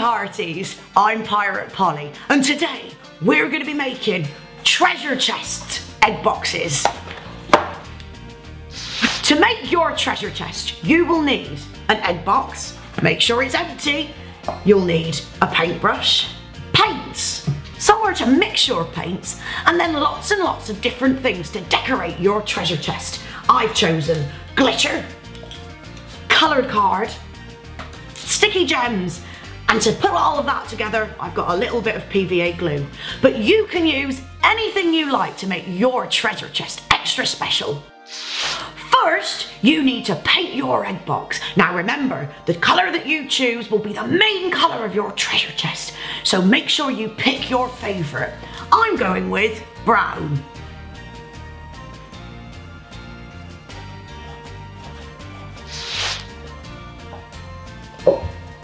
hearties, I'm Pirate Polly, and today we're going to be making treasure chest egg boxes. To make your treasure chest, you will need an egg box, make sure it's empty, you'll need a paintbrush, paints, somewhere to mix your paints, and then lots and lots of different things to decorate your treasure chest. I've chosen glitter, coloured card, sticky gems, and to put all of that together, I've got a little bit of PVA glue. But you can use anything you like to make your treasure chest extra special. First, you need to paint your egg box. Now remember, the colour that you choose will be the main colour of your treasure chest. So make sure you pick your favourite. I'm going with brown.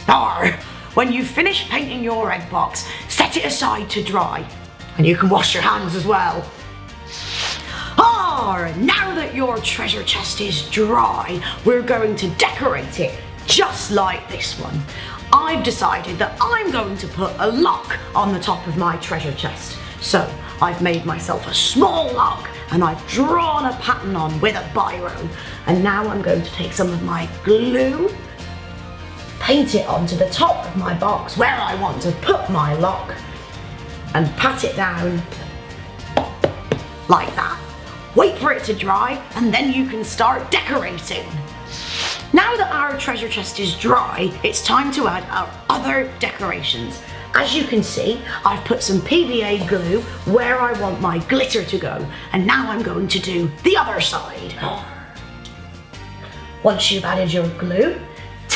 Oh, when you finish painting your egg box, set it aside to dry. And you can wash your hands as well. Ah, now that your treasure chest is dry, we're going to decorate it just like this one. I've decided that I'm going to put a lock on the top of my treasure chest. So I've made myself a small lock and I've drawn a pattern on with a biro. And now I'm going to take some of my glue paint it onto the top of my box where I want to put my lock and pat it down like that. Wait for it to dry and then you can start decorating. Now that our treasure chest is dry, it's time to add our other decorations. As you can see, I've put some PVA glue where I want my glitter to go. And now I'm going to do the other side. Once you've added your glue,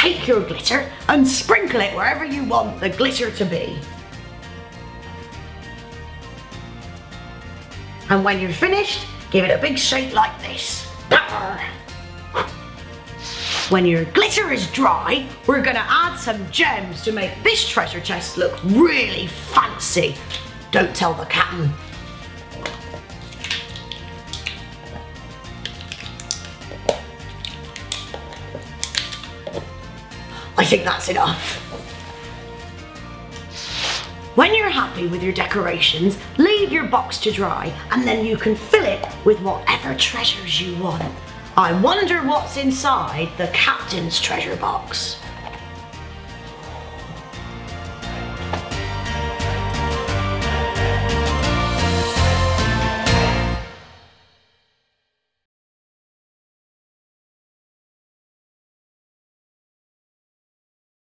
take your glitter and sprinkle it wherever you want the glitter to be. And when you're finished, give it a big shake like this. When your glitter is dry, we're gonna add some gems to make this treasure chest look really fancy. Don't tell the captain. I think that's enough. When you're happy with your decorations, leave your box to dry and then you can fill it with whatever treasures you want. I wonder what's inside the captain's treasure box.